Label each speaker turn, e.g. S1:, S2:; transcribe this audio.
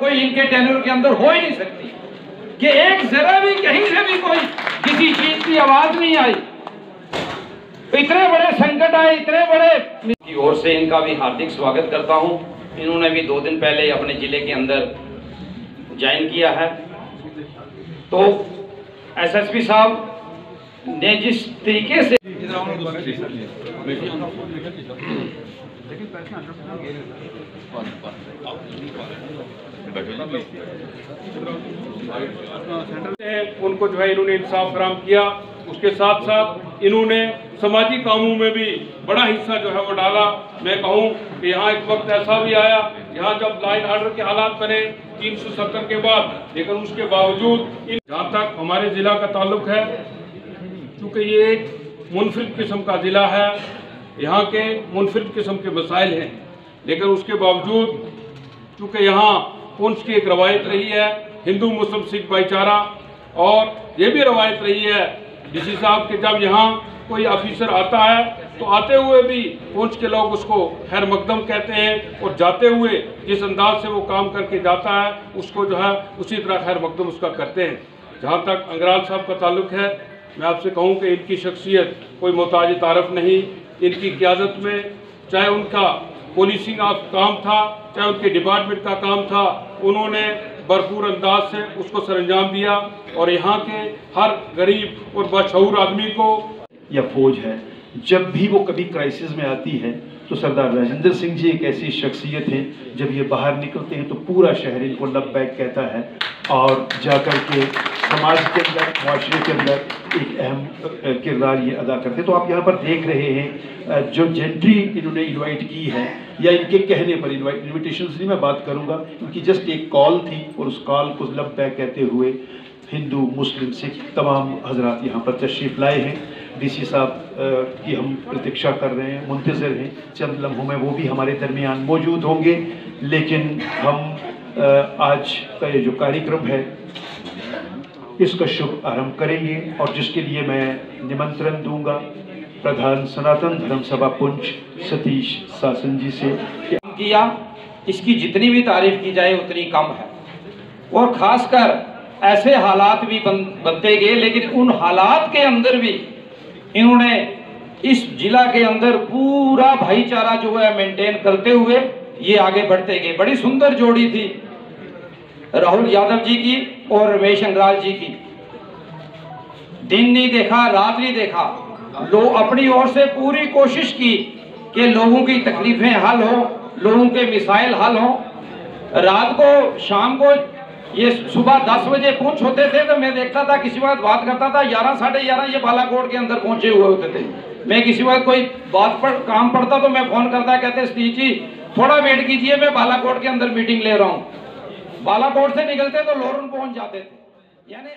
S1: कोई इनके टेनर के अंदर हो ही नहीं सकती। कि एक जरा भी कहीं से भी कोई किसी चीज़ की आवाज़ नहीं आई। इतने बड़े संकट आए, इतने बड़े की ओर से इनका भी हार्दिक स्वागत करता हूँ। इन्होंने भी दो दिन पहले अपने ज़िले के अंदर ज्वाइन किया है। तो एसएसपी साहब ने जिस तरीके से
S2: उनको जो है इन्होंने इंसाफ फराम किया। उसके साथ साथ इन्होंने समाजी कामों में भी बड़ा हिस्सा जो है वो डाला। मैं कहूँ कि यहाँ एक वक्त ऐसा भी आया, यहाँ जब लाइन आर्डर के हालात बने तीन सौ सत्तर के बाद, लेकिन उसके बावजूद जहाँ तक हमारे ज़िला का ताल्लुक है क्योंकि ये एक मुनफरद किस्म का ज़िला है, यहाँ के मुनफरद किस्म के मसाइल हैं। लेकिन उसके बावजूद, चूँकि यहाँ पुंछ की एक रवायत रही है, हिंदू मुस्लिम सिख भाईचारा, और ये भी रवायत रही है डीसी साहब के जब यहाँ कोई ऑफिसर आता है तो आते हुए भी पुंछ के लोग उसको खैर मकदम कहते हैं और जाते हुए जिस अंदाज से वो काम करके जाता है, उसको जो है उसी तरह खैर मकदम उसका करते हैं। जहाँ तक अंगराल साहब का ताल्लुक है, मैं आपसे कहूँ कि इनकी शख्सियत कोई मोहताज तारफ नहीं। इनकी क्यादत में चाहे उनका पोलिसिंग ऑफ़ काम था, चाहे उनके डिपार्टमेंट का काम था, उन्होंने भरपूर अंदाज से उसको सरंजाम दिया और यहाँ के हर गरीब और बशहूर आदमी को
S3: यह फौज है। जब भी वो कभी क्राइसिस में आती है तो सरदार राजेंद्र सिंह जी एक ऐसी शख्सियत हैं, जब ये बाहर निकलते हैं तो पूरा शहर इनको लब बैक कहता है और जाकर के समाज के अंदर माशरे के अंदर एक अहम किरदार ये अदा करते हैं। तो आप यहाँ पर देख रहे हैं जो जेंट्री इन्होंने इनवाइट की है, या इनके कहने पर इनवाइट इन्विटेशन नहीं, मैं बात करूँगा इनकी जस्ट एक कॉल थी और उस कॉल को लब बैक कहते हुए हिंदू, मुस्लिम, सिख तमाम हजरात यहाँ पर तशरीफ़ लाए हैं। डीसी साहब की हम प्रतीक्षा कर रहे हैं मुंतज़र हैं। चंद लम्हों में वो भी हमारे दरमियान मौजूद होंगे। लेकिन हम आज का ये जो कार्यक्रम है इसका शुभ आरंभ करेंगे। और जिसके लिए मैं निमंत्रण दूँगा प्रधान सनातन धर्म सभा पुंछ सतीश शासन जी से
S1: किया इसकी जितनी भी तारीफ़ की जाए उतनी कम है। और खासकर ऐसे हालात भी बन, बनते गए लेकिन उन हालात के अंदर भी इन्होंने इस जिला के अंदर पूरा भाईचारा जो है मेंटेन करते हुए ये आगे बढ़ते गए। बड़ी सुंदर जोड़ी थी राहुल यादव जी की और रमेश अंग्राल जी की। दिन नहीं देखा, रात नहीं देखा। लोग अपनी ओर से पूरी कोशिश की कि लोगों की तकलीफें हल हो, लोगों के मिसाइल हल हो। रात को शाम को ये सुबह दस बजे पहुँच होते थे तो मैं देखता था, किसी वक्त बात करता था, ग्यारह, साढ़े ग्यारह ये बालाकोट के अंदर पहुँचे हुए होते थे। मैं किसी वक्त कोई बात पर काम पड़ता तो मैं फ़ोन करता, कहते स्टीच जी, थोड़ा वेट कीजिए, मैं बालाकोट के अंदर मीटिंग ले रहा हूँ। बालाकोट से निकलते तो लोरन पहुँच जाते थे। यानी